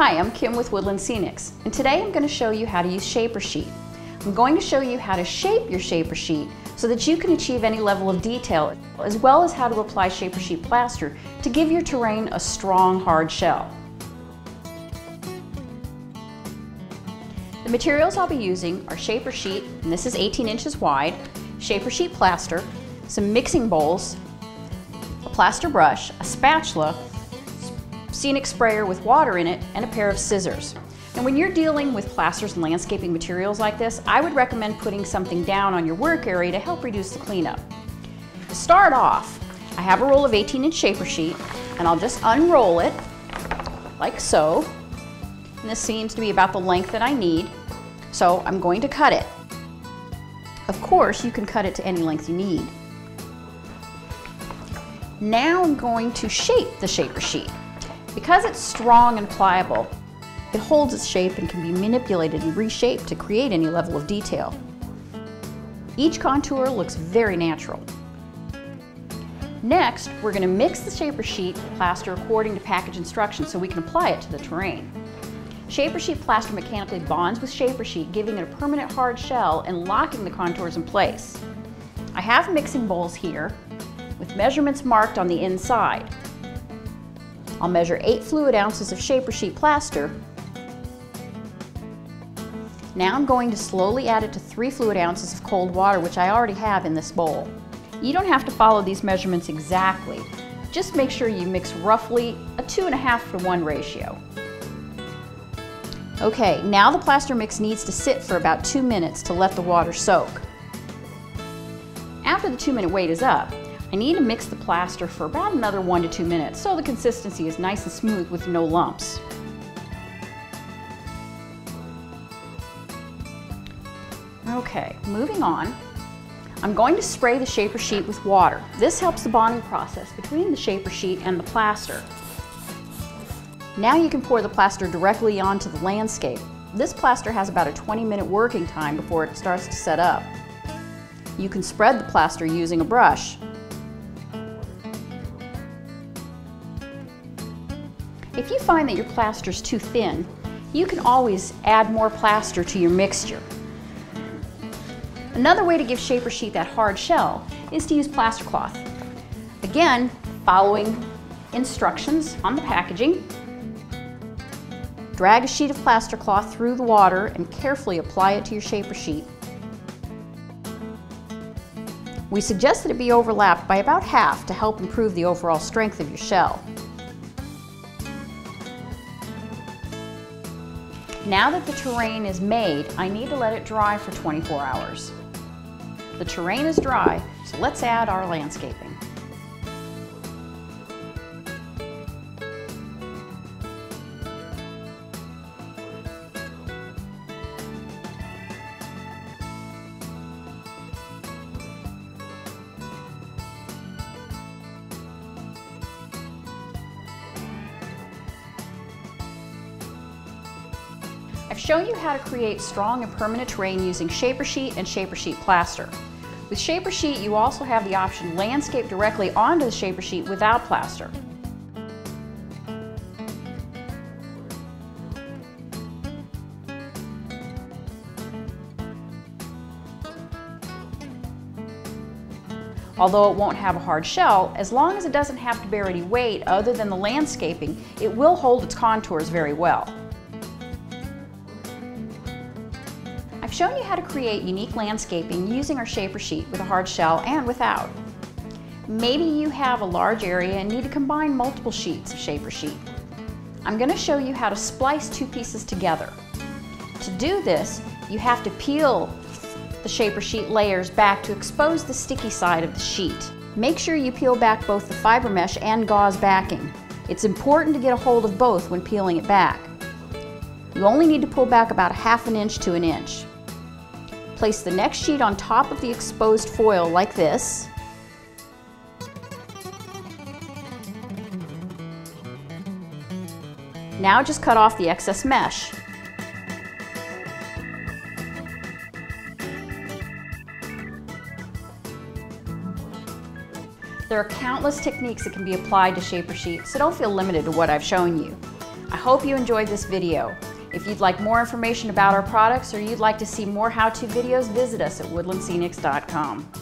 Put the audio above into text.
Hi, I'm Kim with Woodland Scenics, and today I'm going to show you how to use Shaper Sheet. I'm going to show you how to shape your Shaper Sheet so that you can achieve any level of detail, as well as how to apply Shaper Sheet plaster to give your terrain a strong, hard shell. The materials I'll be using are Shaper Sheet, and this is 18 inches wide, Shaper Sheet plaster, some mixing bowls, a plaster brush, a spatula, scenic sprayer with water in it, and a pair of scissors. And when you're dealing with plasters and landscaping materials like this, I would recommend putting something down on your work area to help reduce the cleanup. To start off, I have a roll of 18 inch shaper sheet and I'll just unroll it like so. And this seems to be about the length that I need. So I'm going to cut it. Of course, you can cut it to any length you need. Now I'm going to shape the shaper sheet. Because it's strong and pliable, it holds its shape and can be manipulated and reshaped to create any level of detail. Each contour looks very natural. Next, we're going to mix the shaper sheet plaster according to package instructions so we can apply it to the terrain. Shaper sheet plaster mechanically bonds with shaper sheet, giving it a permanent hard shell and locking the contours in place. I have mixing bowls here with measurements marked on the inside. I'll measure 8 fluid ounces of shaper sheet plaster now I'm going to slowly add it to 3 fluid ounces of cold water, which I already have in this bowl. You don't have to follow these measurements exactly. Just make sure you mix roughly a 2.5 to 1 ratio. Okay, now the plaster mix needs to sit for about 2 minutes to let the water soak. After the 2 minute wait is up, I need to mix the plaster for about another 1 to 2 minutes so the consistency is nice and smooth with no lumps. Okay, moving on. I'm going to spray the shaper sheet with water. This helps the bonding process between the shaper sheet and the plaster. Now you can pour the plaster directly onto the landscape. This plaster has about a 20 minute working time before it starts to set up. You can spread the plaster using a brush. If you find that your plaster is too thin, you can always add more plaster to your mixture. Another way to give Shaper Sheet that hard shell is to use plaster cloth. Again, following instructions on the packaging, drag a sheet of plaster cloth through the water and carefully apply it to your Shaper Sheet. We suggest that it be overlapped by about half to help improve the overall strength of your shell. Now that the terrain is made, I need to let it dry for 24 hours. The terrain is dry, so let's add our landscaping. Shown you how to create strong and permanent terrain using Shaper Sheet and Shaper Sheet Plaster. With Shaper Sheet, you also have the option landscape directly onto the Shaper Sheet without plaster. Although it won't have a hard shell, as long as it doesn't have to bear any weight other than the landscaping, it will hold its contours very well. Shown you how to create unique landscaping using our shaper sheet with a hard shell and without. Maybe you have a large area and need to combine multiple sheets of shaper sheet. I'm going to show you how to splice two pieces together. To do this, you have to peel the shaper sheet layers back to expose the sticky side of the sheet. Make sure you peel back both the fiber mesh and gauze backing. It's important to get a hold of both when peeling it back. You only need to pull back about a half an inch to an inch. Place the next sheet on top of the exposed foil like this. Now just cut off the excess mesh. There are countless techniques that can be applied to shaper sheet, so don't feel limited to what I've shown you. I hope you enjoyed this video. If you'd like more information about our products or you'd like to see more how-to videos, visit us at woodlandscenics.com.